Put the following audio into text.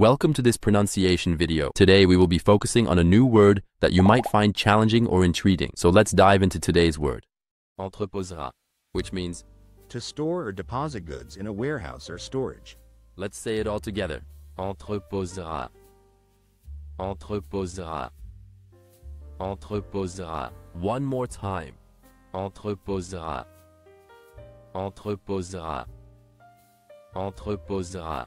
Welcome to this pronunciation video. Today we will be focusing on a new word that you might find challenging or intriguing. So let's dive into today's word. Entreposera, which means, To store or deposit goods in a warehouse or storage. let's say it all together. Entreposera. Entreposera. Entreposera. One more time. Entreposera. Entreposera. Entreposera.